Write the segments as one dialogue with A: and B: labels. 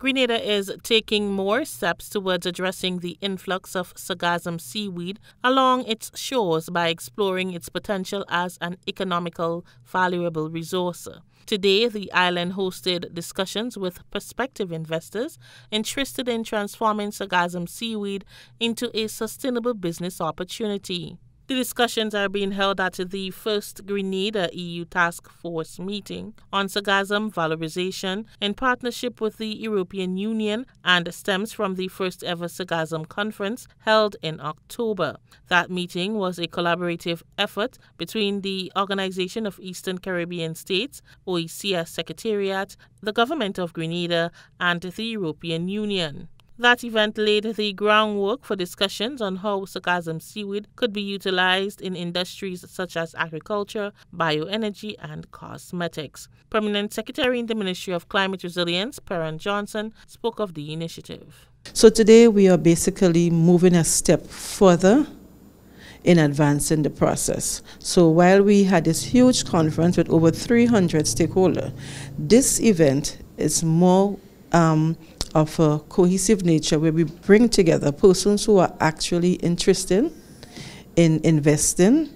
A: Grenada is taking more steps towards addressing the influx of sargassum seaweed along its shores by exploring its potential as an economical, valuable resource. Today, the island hosted discussions with prospective investors interested in transforming sargassum seaweed into a sustainable business opportunity. The discussions are being held at the first Grenada EU Task Force meeting on sargassum valorization in partnership with the European Union and stems from the first ever sargassum conference held in October. That meeting was a collaborative effort between the Organization of Eastern Caribbean States, OECS Secretariat, the Government of Grenada, and the European Union. That event laid the groundwork for discussions on how sargassum seaweed could be utilized in industries such as agriculture, bioenergy, and cosmetics. Permanent Secretary in the Ministry of Climate Resilience, Perrin Johnson, spoke of the initiative.
B: So today we are basically moving a step further in advancing the process. So while we had this huge conference with over 300 stakeholders, this event is more um, of a cohesive nature where we bring together persons who are actually interested in investing,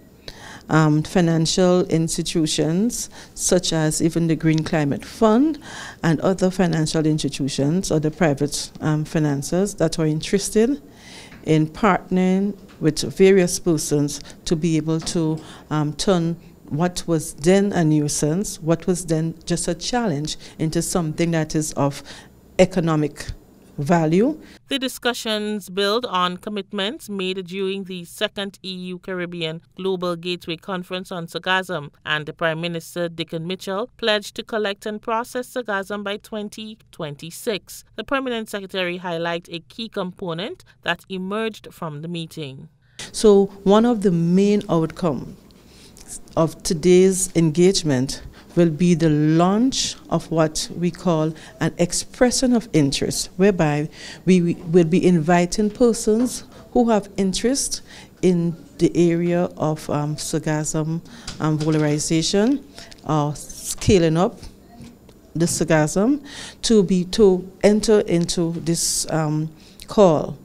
B: um, financial institutions such as even the Green Climate Fund and other financial institutions or the private um, financiers that are interested in partnering with various persons to be able to um, turn what was then a nuisance, what was then just a challenge, into something that is of economic value.
A: The discussions build on commitments made during the second EU Caribbean Global Gateway Conference on Sargassum, and the Prime Minister Dickon Mitchell pledged to collect and process sargassum by 2026. The Permanent Secretary highlighted a key component that emerged from the meeting.
B: So, one of the main outcomes of today's engagement will be the launch of what we call an expression of interest, whereby we will be inviting persons who have interest in the area of um, and valorization or scaling up the sargassum to be to enter into this um, call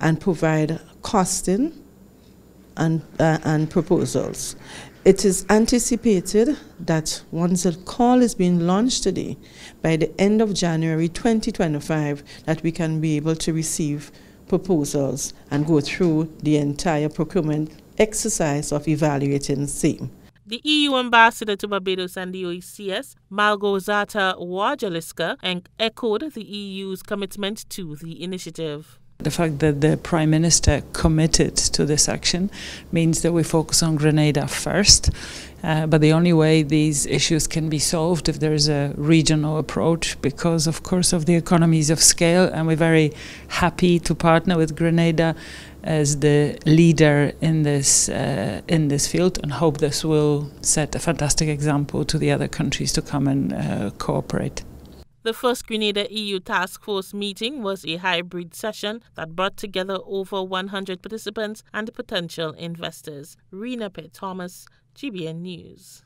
B: and provide costing and, uh, and proposals. It is anticipated that once the call is being launched today, by the end of January 2025, that we can be able to receive proposals and go through the entire procurement exercise of evaluating same.
A: The EU ambassador to Barbados and the OECS, Malgorzata Wojciechowska, echoed the EU's commitment to the initiative.
C: The fact that the Prime Minister committed to this action means that we focus on Grenada first. Uh, but the only way these issues can be solved if there is a regional approach, because of course of the economies of scale, and we're very happy to partner with Grenada as the leader in this uh, in this field, and hope this will set a fantastic example to the other countries to come and uh, cooperate.
A: The first Grenada EU Task Force meeting was a hybrid session that brought together over 100 participants and potential investors. Rena Pitt Thomas, GBN News.